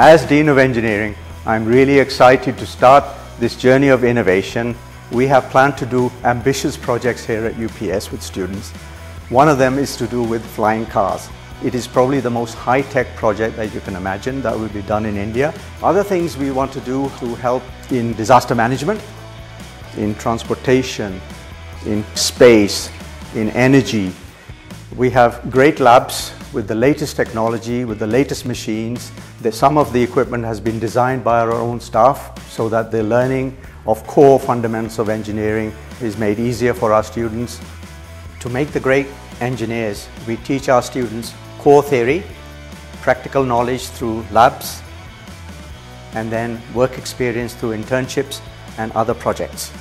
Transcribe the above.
As Dean of Engineering, I'm really excited to start this journey of innovation. We have planned to do ambitious projects here at UPES with students. One of them is to do with flying cars. It is probably the most high-tech project that you can imagine that will be done in India. Other things we want to do to help in disaster management, in transportation, in space, in energy. We have great labs with the latest technology, with the latest machines. The, some of the equipment has been designed by our own staff so that the learning of core fundamentals of engineering is made easier for our students. To make the great engineers, we teach our students core theory, practical knowledge through labs, and then work experience through internships and other projects.